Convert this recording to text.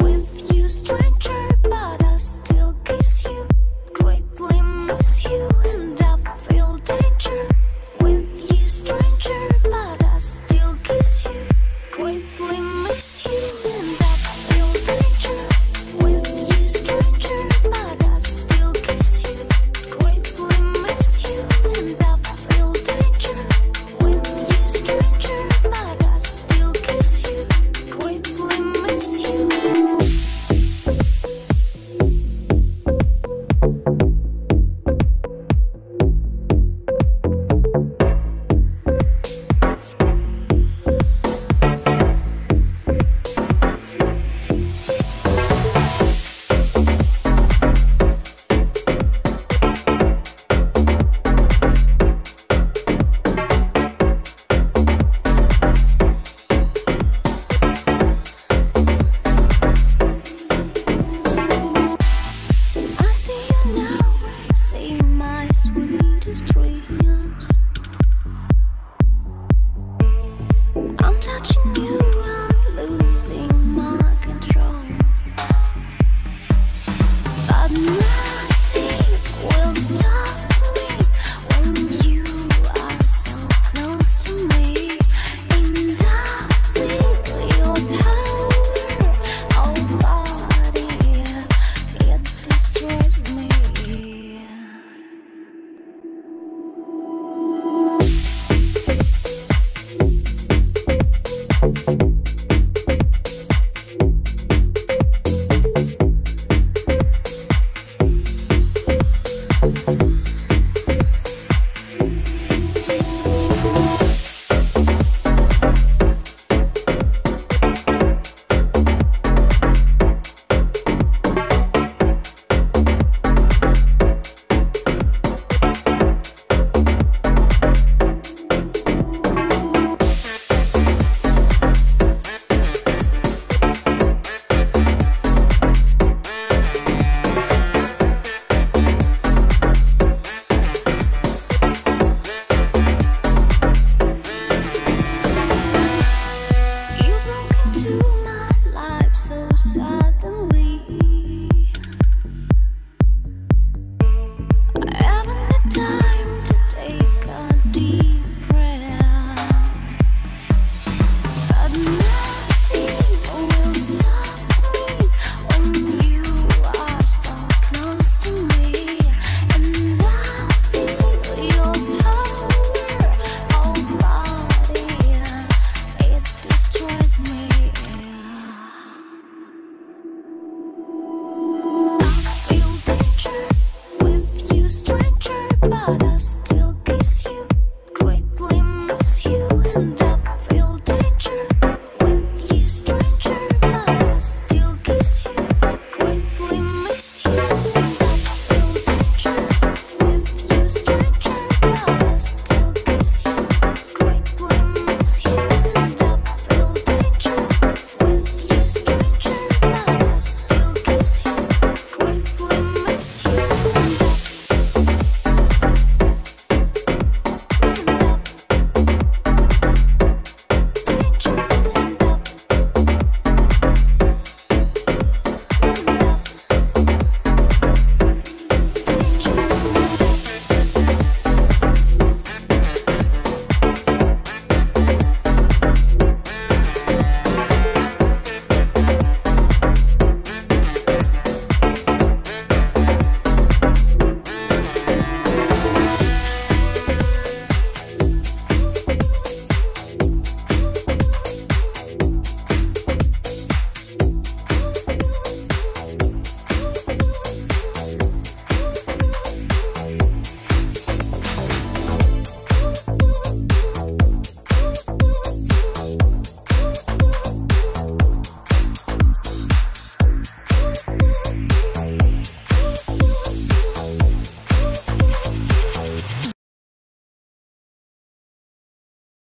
with you, strength.